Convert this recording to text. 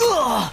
Ugh!